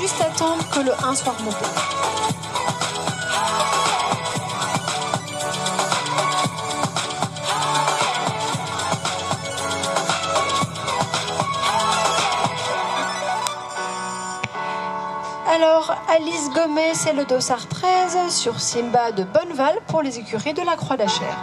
Juste attendre que le 1 soit remonté. Alors, Alice Gomez, c'est le dossard 13 sur Simba de Bonneval pour les écuries de la Croix d'Achère.